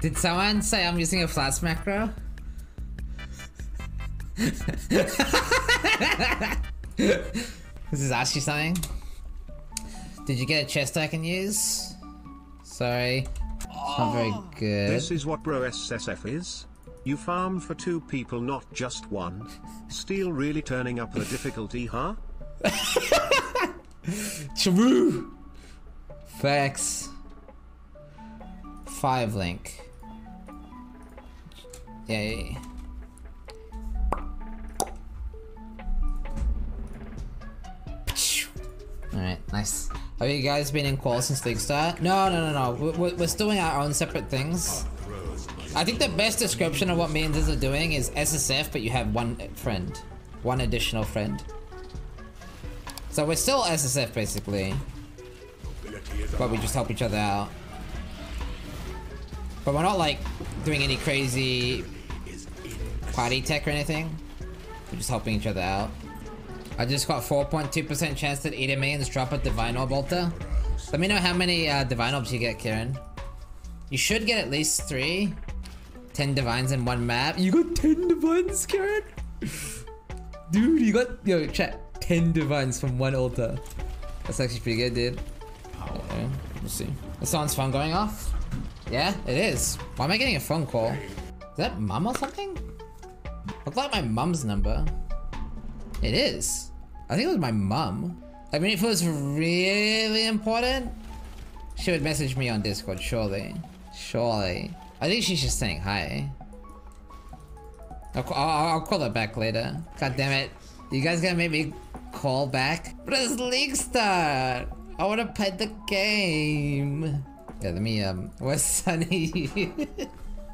Did someone say I'm using a flash macro? This ask you something? Did you get a chest I can use? Sorry. Not very ah, good. This is what Bro SSF is. You farm for two people, not just one. Steel really turning up the difficulty, huh? True. Facts. Five link. Yeah. Alright, nice. Have you guys been in call since League start? No, no, no, no. We're, we're still doing our own separate things. I think the best description of what me and Ziz are doing is SSF, but you have one friend. One additional friend. So we're still SSF basically. But we just help each other out. But we're not like doing any crazy party tech or anything. We're just helping each other out. I just got 4.2% chance that Eden Millions drop a Divine Orb altar. Let me know how many uh, Divine Orbs you get, Kieran. You should get at least three. 10 Divines in one map. You got 10 Divines, Kieran? Dude, you got, yo, chat, 10 Divines from one altar. That's actually pretty good, dude. Yeah, we'll see. The sound's phone going off? Yeah, it is. Why am I getting a phone call? Is that mum or something? Looks like my mum's number. It is. I think it was my mum. I mean, if it was really important, she would message me on Discord, surely. Surely. I think she's just saying hi. I'll, I'll, I'll call her back later. God damn it. You guys gonna make me call back? But it's League Start! I wanna play the game! Yeah, let me, um, where's Sunny?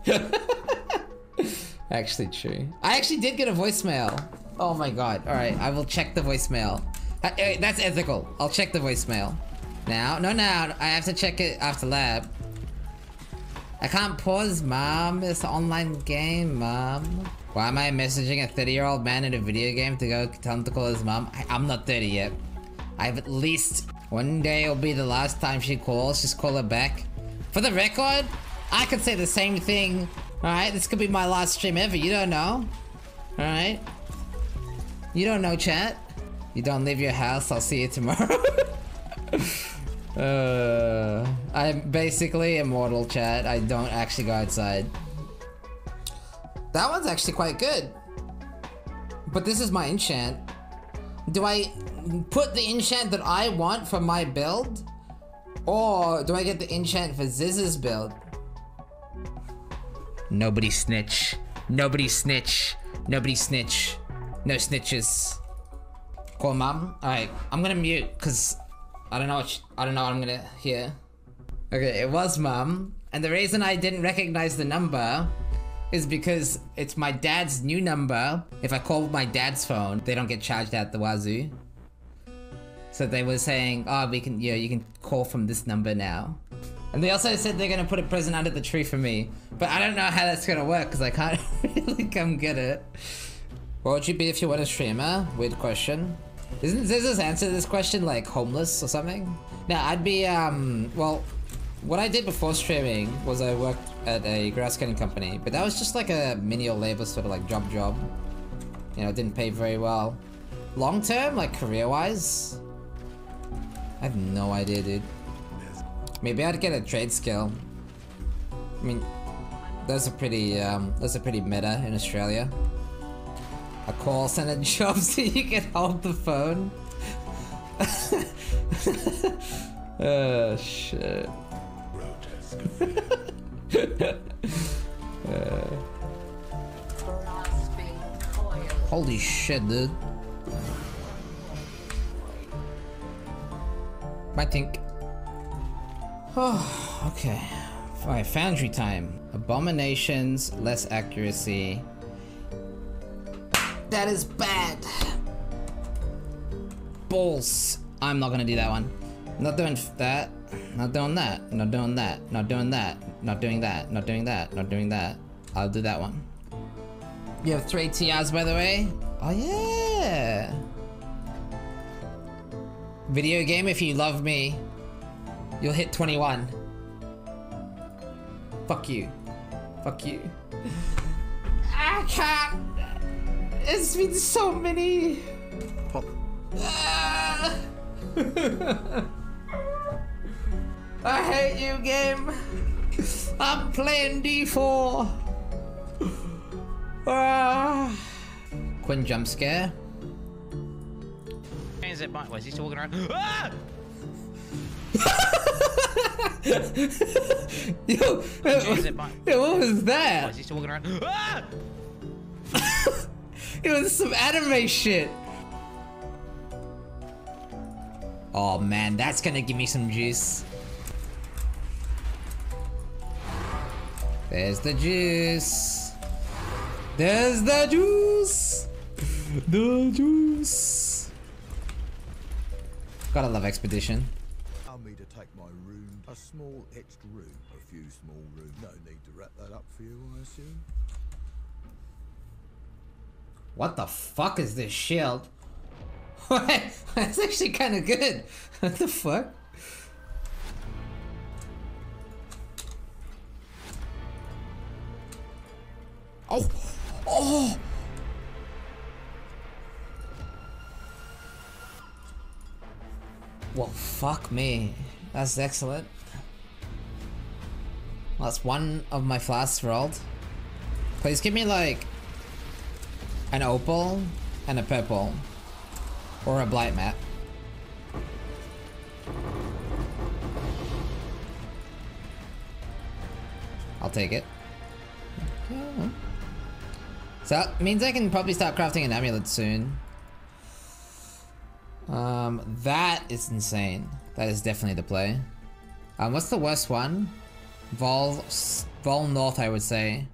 actually true. I actually did get a voicemail. Oh my god. Alright, I will check the voicemail. Uh, uh, that's ethical. I'll check the voicemail. Now, no now, I have to check it after lab. I can't pause, mom. It's an online game, mom. Why am I messaging a 30 year old man in a video game to go tell him to call his mom? I I'm not 30 yet. I have at least one day will be the last time she calls. Just call her back. For the record, I could say the same thing. Alright, this could be my last stream ever. You don't know. Alright. You don't know, chat. You don't leave your house. I'll see you tomorrow. uh, I'm basically immortal, chat. I don't actually go outside. That one's actually quite good. But this is my enchant. Do I put the enchant that I want for my build? Or do I get the enchant for Ziz's build? Nobody snitch. Nobody snitch. Nobody snitch. No snitches. Call mom. Alright, I'm gonna mute because I don't know what I don't know what I'm gonna hear. Okay, it was mom. And the reason I didn't recognize the number is because it's my dad's new number. If I call my dad's phone, they don't get charged at the wazoo. So they were saying, oh, we can, yeah, you can call from this number now. And they also said they're gonna put a present under the tree for me. But I don't know how that's gonna work because I can't really come get it. What would you be if you were a streamer? Weird question. Isn't Ziz's answer to this question like homeless or something? No, I'd be, um, well, what I did before streaming was I worked at a grass cutting company, but that was just like a menial labor sort of like job job. You know, didn't pay very well. Long term, like career wise, I have no idea, dude. Maybe I'd get a trade skill. I mean, those are pretty, um, those are pretty meta in Australia. A call center job so you can hold the phone. oh shit. uh. Holy shit, dude. I think. Oh, okay. Alright, foundry time. Abominations, less accuracy. That is bad. Balls. I'm not gonna do that one. Not doing that. Not doing that. Not doing that. Not doing that. Not doing that. Not doing that. Not doing that. I'll do that one. You have three TRs by the way? Oh yeah. Video game, if you love me, you'll hit 21. Fuck you. Fuck you. I can't. It's been so many. Pop. Ah. I hate you, game. I'm playing D4. Ah. Quinn jump scare. Is it Mike? Why is he still walking around? Ah! Yo, yo, what was that? is he still walking around? Ah! It was some anime shit. Oh man, that's gonna give me some juice. There's the juice. There's the juice. The juice. Gotta love Expedition. Allow me to take my room. A small etched room. A few small rooms. No need to wrap that up for you, I assume. What the fuck is this shield? What? That's actually kind of good. What the fuck? Oh, oh. Well, fuck me. That's excellent. That's one of my flasks rolled. Please give me like an opal and a purple or a blight map. I'll take it. Okay. So that means I can probably start crafting an amulet soon. Um, that is insane. That is definitely the play. Um, what's the worst one? Vol, Vol North, I would say.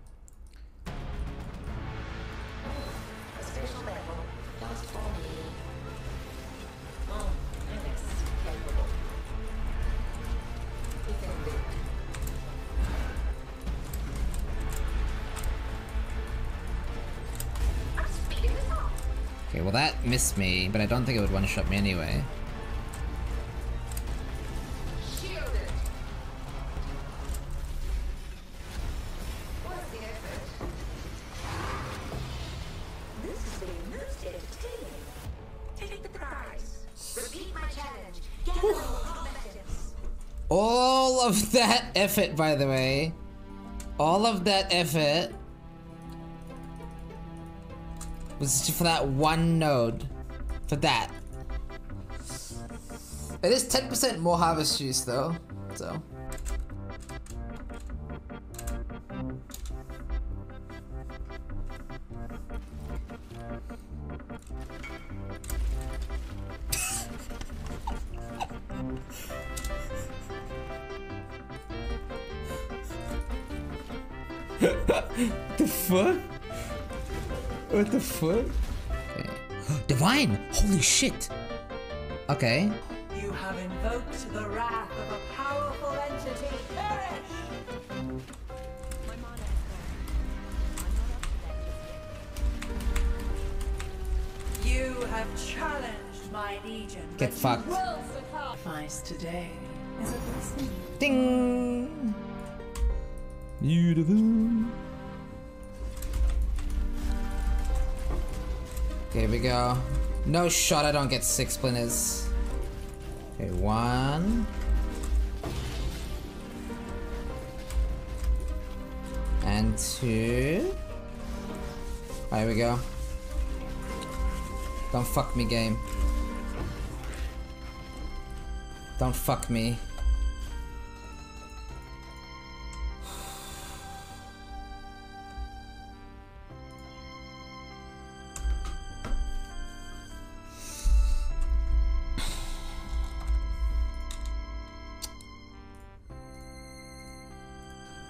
Okay, well that missed me, but I don't think it would one-shot me anyway. All of that effort, by the way. All of that effort was for that one node. For that. It is 10% more harvest juice though, so. the fuck? What the fuck? Okay. Divine! Holy shit! Okay. You have invoked the wrath of a powerful entity. Perish! You have challenged my legion. Get but you fucked. will Sacrifice today is a blessing. Ding! Beautiful. Okay, here we go. No shot I don't get six splinters. Okay, one. And two. Here we go. Don't fuck me, game. Don't fuck me.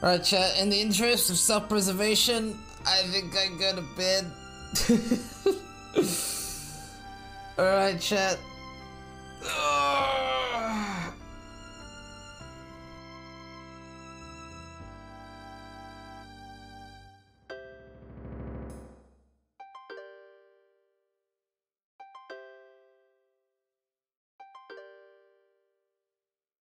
Alright, chat, in the interest of self preservation, I think I go to bed. Alright, chat. Ugh.